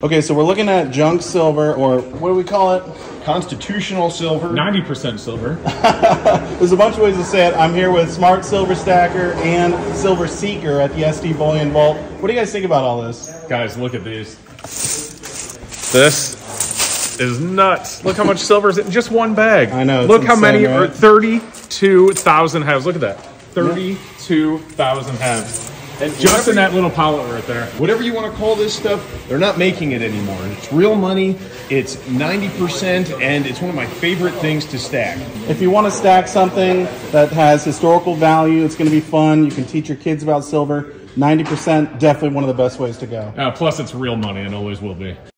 Okay, so we're looking at junk silver, or what do we call it? Constitutional silver. 90% silver. There's a bunch of ways to say it. I'm here with Smart Silver Stacker and Silver Seeker at the SD Bullion Vault. What do you guys think about all this? Guys, look at these. This is nuts. Look how much silver is in just one bag. I know, it's Look how many, right? or 32,000 halves. Look at that. 32,000 halves. And Just in that little pallet right there. Whatever you want to call this stuff, they're not making it anymore. It's real money. It's 90%, and it's one of my favorite things to stack. If you want to stack something that has historical value, it's going to be fun. You can teach your kids about silver. 90%, definitely one of the best ways to go. Uh, plus, it's real money and always will be.